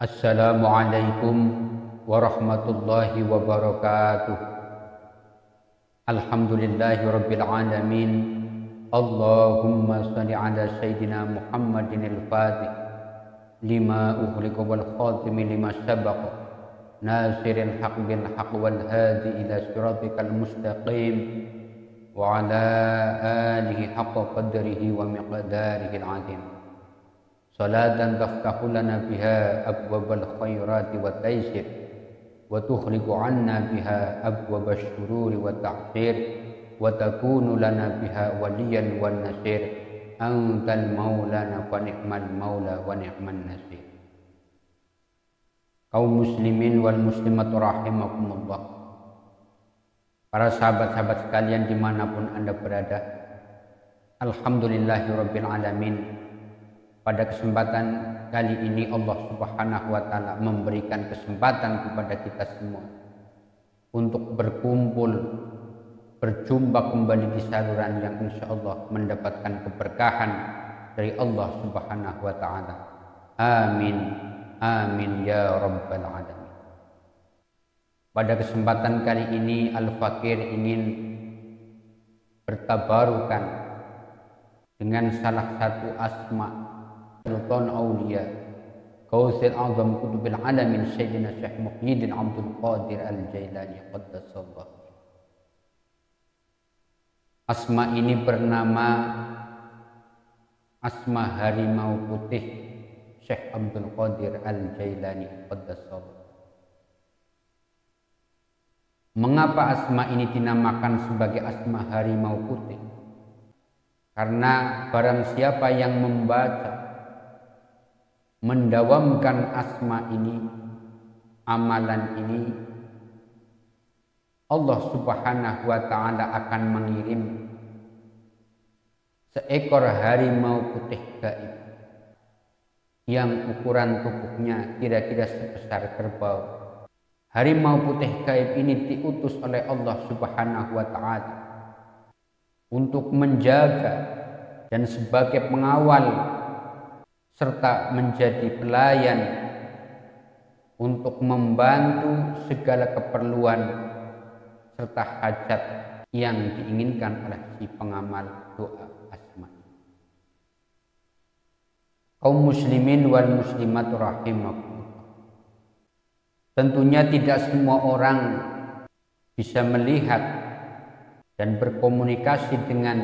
السلام عليكم ورحمة الله وبركاته. الحمد لله رب العالمين. اللهم صل على سيدنا محمد الفاتح لما أخلق والخاتم لما سبق ناصر الحق بالحق والهادي إلى صراطك المستقيم وعلى آله حق قدره ومقداره العظيم. salatan taftahu lana biha abwabal khairati wa taysir wa tukhliqu anna biha abwabash syururi wa ta'fir wa takunu lana biha waliyan wa nasir. Antal maulana wa ni'mal maula wa nasir. Kaum muslimin wal muslimat rahimakumullah. Para sahabat-sahabat sekalian di mana pun anda berada Alhamdulillahi Rabbil Alamin pada kesempatan kali ini Allah Subhanahu wa taala memberikan kesempatan kepada kita semua untuk berkumpul berjumpa kembali di saluran yang insya Allah mendapatkan keberkahan dari Allah Subhanahu wa taala. Amin. Amin ya rabbal alamin. Pada kesempatan kali ini Al-Fakir ingin bertabarukan dengan salah satu asma سلطان أولياء غوث الأعظم قطب العالمين سيدنا الشيخ محيي عبد القادر الجيلاني قدس الله Asma ini bernama Asma Harimau Putih Syekh Abdul Qadir Al-Jailani Qaddasallah Mengapa asma ini dinamakan sebagai asma harimau putih? Karena barang siapa yang membaca mendawamkan asma ini, amalan ini, Allah Subhanahu wa taala akan mengirim seekor harimau putih gaib yang ukuran tubuhnya kira-kira sebesar kerbau. Harimau putih gaib ini diutus oleh Allah Subhanahu wa taala untuk menjaga dan sebagai pengawal serta menjadi pelayan untuk membantu segala keperluan serta hajat yang diinginkan oleh si pengamal doa asma. Kaum muslimin wal muslimat rahimakumullah. Tentunya tidak semua orang bisa melihat dan berkomunikasi dengan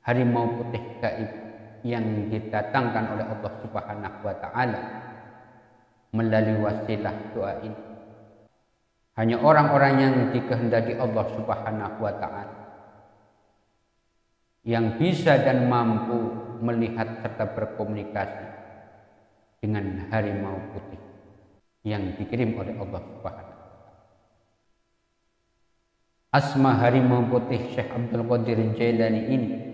harimau putih gaib yang didatangkan oleh Allah Subhanahu wa taala melalui wasilah doa ini. Hanya orang-orang yang dikehendaki Allah Subhanahu wa taala yang bisa dan mampu melihat serta berkomunikasi dengan harimau putih yang dikirim oleh Allah Subhanahu Asma harimau putih Syekh Abdul Qadir Jailani ini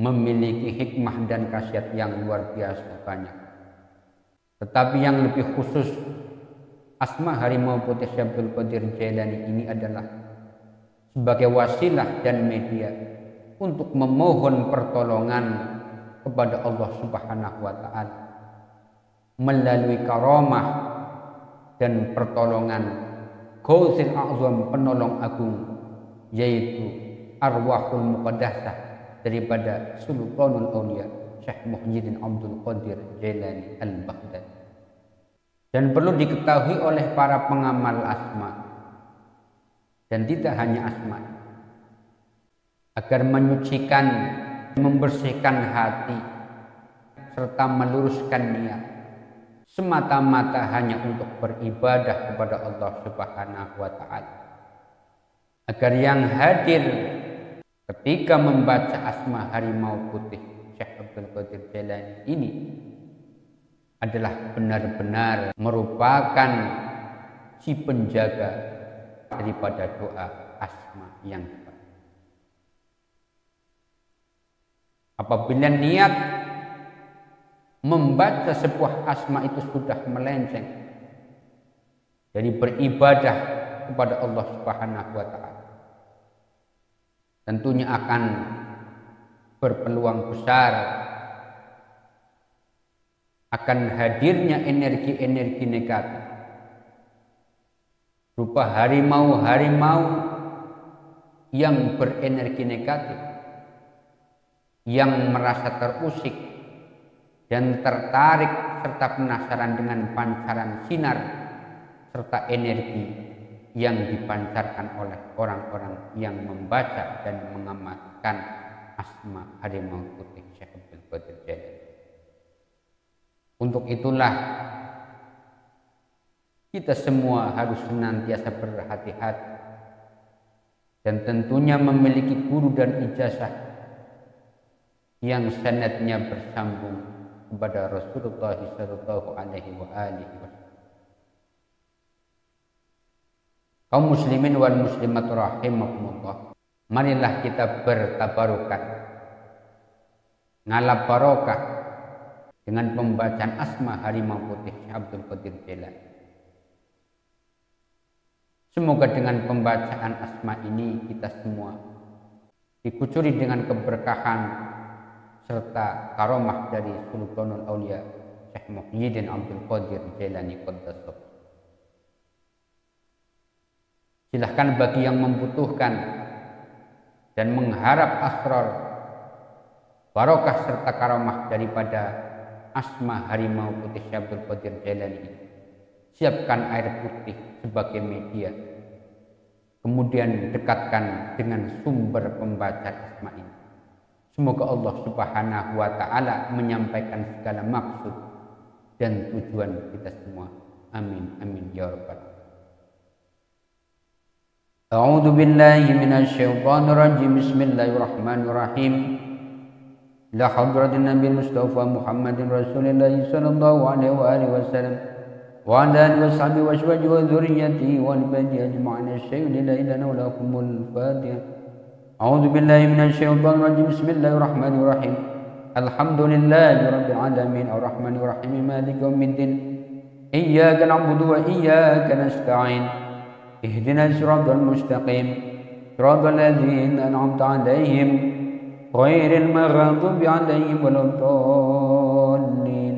memiliki hikmah dan khasiat yang luar biasa banyak. Tetapi yang lebih khusus Asma Harimau Putih Syabdul Qadir Jailani ini adalah sebagai wasilah dan media untuk memohon pertolongan kepada Allah Subhanahu wa taala melalui karamah dan pertolongan Qausil Azam penolong agung yaitu arwahul muqaddasah daripada Sultanul Aulia Syekh Muhyiddin Abdul Qadir Jailani Al-Baghdadi. Dan perlu diketahui oleh para pengamal asma dan tidak hanya asma agar menyucikan, membersihkan hati serta meluruskan niat semata-mata hanya untuk beribadah kepada Allah Subhanahu wa taala. Agar yang hadir Ketika membaca asma harimau putih Syekh Abdul Qadir Jailani ini adalah benar-benar merupakan si penjaga daripada doa asma yang Apabila niat membaca sebuah asma itu sudah melenceng dari beribadah kepada Allah Subhanahu wa taala tentunya akan berpeluang besar. Akan hadirnya energi-energi negatif. Rupa harimau-harimau yang berenergi negatif. Yang merasa terusik dan tertarik serta penasaran dengan pancaran sinar serta energi yang dipancarkan oleh orang-orang yang membaca dan mengamalkan asma harimau putih Syekh Abdul Qadir Jailani. Untuk itulah kita semua harus senantiasa berhati-hati dan tentunya memiliki guru dan ijazah yang sanadnya bersambung kepada Rasulullah sallallahu alaihi wasallam. Kaum muslimin wal muslimat rahimakumullah. Marilah kita bertabarukan ngalap barokah dengan pembacaan asma harimau putih Abdul Qadir Jailani. Semoga dengan pembacaan asma ini kita semua dikucuri dengan keberkahan serta karomah dari Sultanul Aulia Syekh Muhyiddin Abdul Qadir Jailani Qaddasah Silahkan bagi yang membutuhkan dan mengharap asrar barokah serta karamah daripada asma harimau putih Syabdul Qadir Jalani siapkan air putih sebagai media. Kemudian dekatkan dengan sumber pembaca asma ini. Semoga Allah subhanahu wa ta'ala menyampaikan segala maksud dan tujuan kita semua. Amin amin ya rabbal أعوذ بالله من الشيطان الرجيم. بسم الله الرحمن الرحيم. لحضرة النبي المصطفى محمد رسول الله صلى الله عليه وآله وسلم وعلى آله وصحبه وأزواجه وذريته والبدي أجمعين. الشيء لا إله إلا لكم الفاتحة. أعوذ بالله من الشيطان الرجيم. بسم الله الرحمن الرحيم. الحمد لله رب العالمين. الرحمن الرحيم. مالك يوم الدين. إياك نعبد وإياك نستعين. اهدنا الصراط المستقيم. صراط الذين أنعمت عليهم غير المغضوب عليهم ولا الضالين.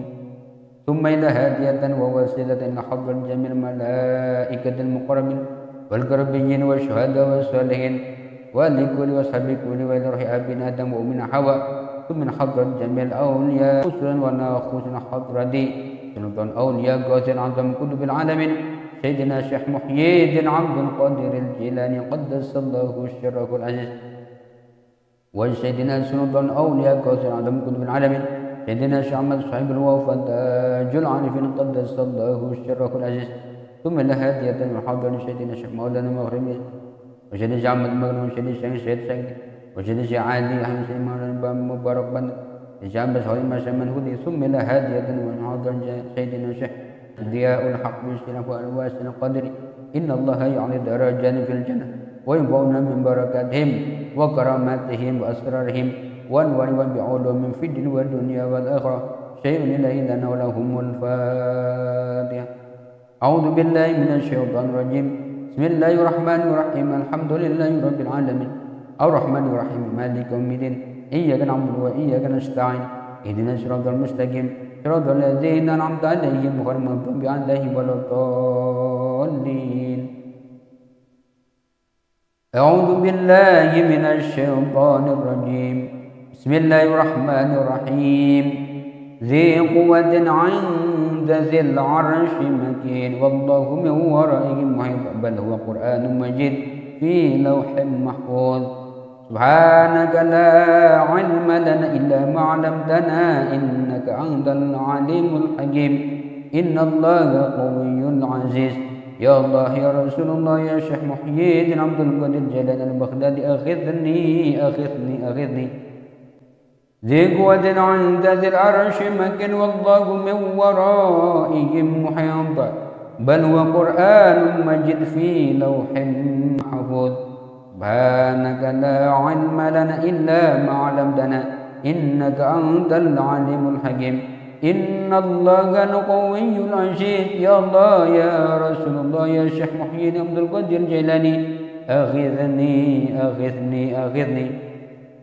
ثم إلى هادية ووسيلة حضر جميع الملائكة المقربين والقربيين والشهداء والصالحين ولكل وصحب كل وإلى روح أبينا آدم ومن حواء ثم من حضرة جميع الأولياء خسرا وناخوس حضرة سلطان أولياء قاسم عظم كتب العالمين. سيدنا الشيخ محيي الدين عبد القادر الجيلاني قدس الله الشرف العزيز. وسيدنا سلطان أولياء كوثر عدم كتب العالمين. سيدنا الشيخ محمد صاحب الوفاة تاج العارفين قدس الله الشرف العزيز. ثم لهادية من حضر سيدنا الشيخ مولانا مغربي. وسيدنا الشيخ محمد مغربي وسيدنا الشيخ سيد سعيد. وسيدنا الشيخ علي أحمد سيدنا مولانا مبارك بن بس ما شمل هدي. ثم لهادية من حضر سيدنا الشيخ ضياء الحق بالسلف والواس القدر إن الله يعلي درجات في الجنة وينفعنا من بركاتهم وكراماتهم وأسرارهم وأنوارهم بعلوم في الدين والدنيا والآخرة. شيء إليه لنا ولهم الفاتحة. أعوذ بالله من الشيطان الرجيم. بسم الله الرحمن الرحيم. الحمد لله رب العالمين. الرحمن الرحيم. مالك يوم الدين. إياك نعبد وإياك نستعين. اهدنا الصراط المستقيم. صراط الذين أنعمت عليهم غير المغضوب عليهم ولا الضالين. أعوذ بالله من الشيطان الرجيم. بسم الله الرحمن الرحيم. ذي قوة عند ذي العرش مكين. والله من ورائهم محيط بل هو قرآن مجيد في لوح محفوظ. سبحانك لا علم لنا إلا ما علمتنا إنك أنت العليم الحكيم. إن الله قوي عزيز. يا الله يا رسول الله يا شيخ محيي الدين عبد القادر جلال البغدادي أخذني أخذني أخذني. ذي قوة عند ذي العرش مكن والله من ورائهم محيط. بل هو قرآن مجد في لوح محفوظ. سبحانك لا علم لنا إلا ما علمتنا إنك أنت العليم الحكيم. إن الله القوي العزيز يا الله يا رسول الله يا شيخ محي عبد القادر الجيلاني. أغثني أغثني أغثني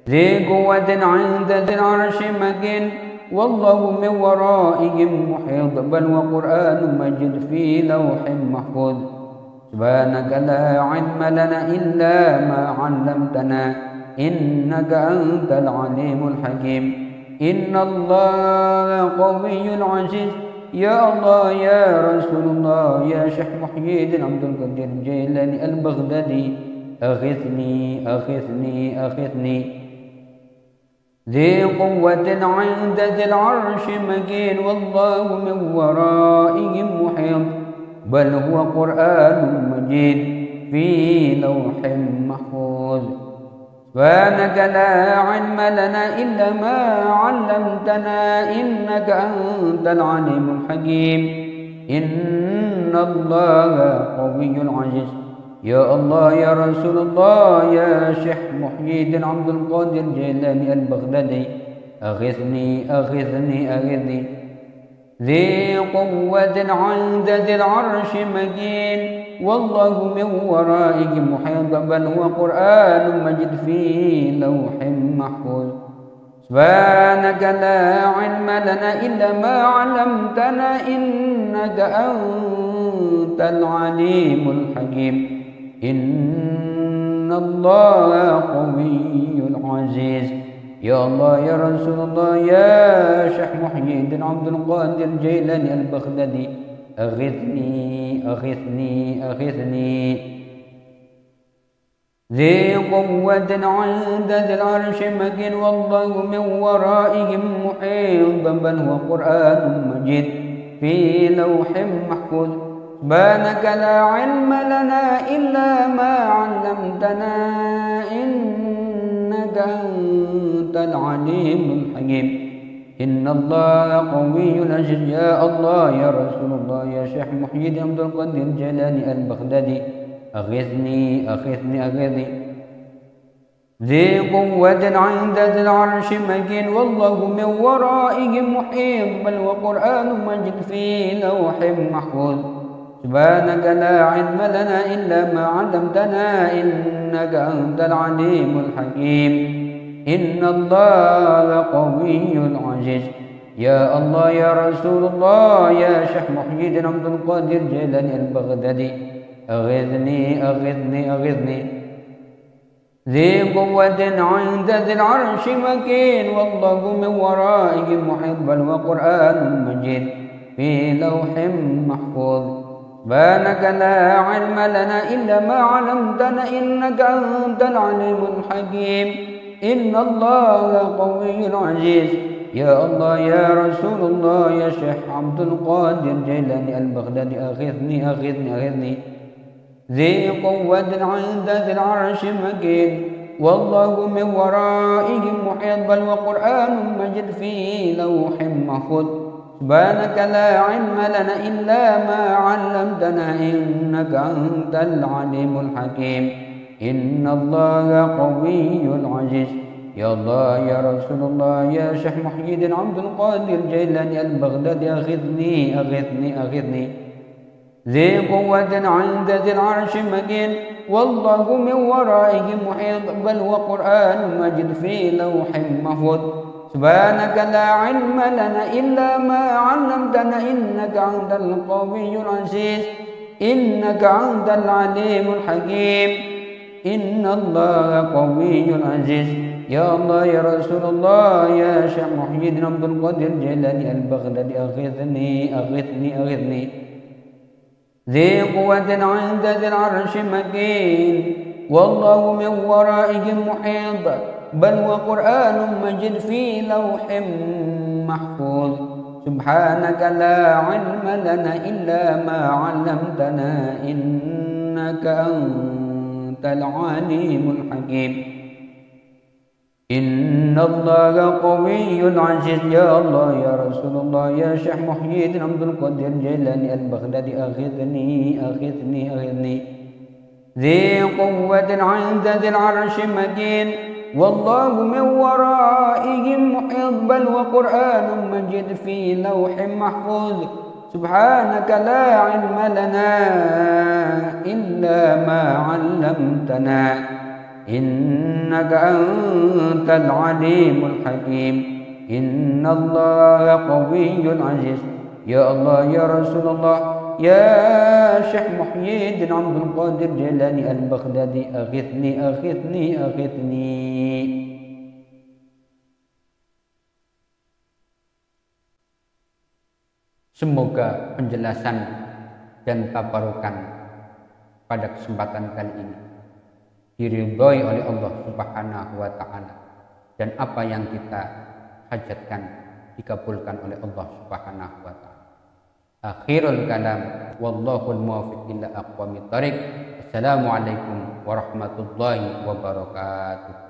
ذي قوة عند ذي العرش مكين. والله من ورائهم محيط. بل وقرآن مجد في لوح محفوظ. سبحانك لا علم لنا إلا ما علمتنا إنك أنت العليم الحكيم. إن الله قوي عزيز يا الله يا رسول الله يا شيخ محيي الدين عبد القادر الجيلاني البغدادي. أغثني أغثني أغثني ذي قوة عند ذي العرش مكين والله من ورائهم محيط. بل هو قرآن مجيد في لوح محفوظ. سبحانك لا علم لنا إلا ما علمتنا إنك أنت العليم الحكيم. إن الله قوي عزيز يا الله يا رسول الله يا شيخ محيي الدين عبد القادر الجيلاني البغدادي. أغثني أغثني أغثني. ذي قوة عند ذي العرش مكين والله من ورائك محيط بل هو قرآن مجد في لوح محفوظ. سبحانك لا علم لنا إلا ما علمتنا إنك أنت العليم الحكيم. إن الله قوي عزيز يا الله يا رسول الله يا شيخ محيي الدين عبد القادر الجيلاني البغدادي أغثني أغثني أغثني. ذي قوة عند ذي العرش مكين والله من ورائهم محيط بل هو قرآن مجيد. في لوح محفوظ سبحانك لا علم لنا إلا ما علمتنا. إنك أنت العليم الحكيم. إن الله قوي عزيز يا الله يا رسول الله يا شيخ محي الدين عبد القادر الجيلاني البغدادي. أغثني أغثني أغثني. ذي قوة عند ذي العرش مكين والله من ورائهم محيط. بل وقرآن مجد في لوح محفوظ. سبحانك لا علم لنا إلا ما علمتنا إنك أنت العليم الحكيم. إن الله قوي عزيز يا الله يا رسول الله يا شيخ محي الدين عبد القادر جيلاني البغدادي. أغثني أغثني أغثني ذي قوة عند ذي العرش مكين. والله من ورائه محيط بل وقرآن مجيد في لوح محفوظ. سبحانك لا علم لنا إلا ما علمتنا إنك أنت العليم الحكيم. إن الله قوي عزيز يا الله يا رسول الله يا شيخ عبد القادر جيلاني البغدادي أغثني أغثني أغثني. ذي قوة عند ذي العرش مكين. والله من ورائهم محيط بل وقرآن مجد في لوح محفوظ. سبحانك لا علم لنا إلا ما علمتنا إنك أنت العليم الحكيم. إن الله قوي عزيز يا الله يا رسول الله يا شيخ محي الدين عبد القادر الجيلاني البغدادي أغثني أغثني أغثني. ذي قوة عند ذي العرش مكين والله من ورائه محيط. بل وقرآن مجد في لوح محفوظ. سبحانك لا علم لنا إلا ما علمتنا إنك أنت القوي العزيز إنك أنت العليم الحكيم إن الله قوي عزيز يا الله يا رسول الله يا شيخ محي الدين عبد القادر الجيلاني البغدادي أغثني أغثني أغثني. ذي قوة عند ذي العرش مكين والله من ورائهم محيط بل وقرآن مجد في لوح محفوظ. سبحانك لا علم لنا إلا ما علمتنا إنك أنت العليم الحكيم. إن الله قوي عزيز. يا الله يا رسول الله يا شيخ محيي الدين عبد القادر الجيلاني البغدادي أغثني أغثني أغثني ذي قوة عند ذي العرش مكين. والله من ورائهم محيط بل وقرآن مجيد في لوح محفوظ. سبحانك لا علم لنا إلا ما علمتنا. إنك أنت العليم الحكيم. إن الله قوي عزيز. يا الله يا رسول الله. يا شيخ محي الدين عبد القادر جيلاني البغدادي أغثني أغثني أغثني Semoga penjelasan dan tabarukan pada kesempatan kali ini diridhoi oleh Allah Subhanahu wa taala dan apa yang kita hajatkan dikabulkan oleh Allah Subhanahu wa taala. Akhirul kalam wallahu muwaffiq ila aqwamit thariq. Assalamualaikum warahmatullahi wabarakatuh.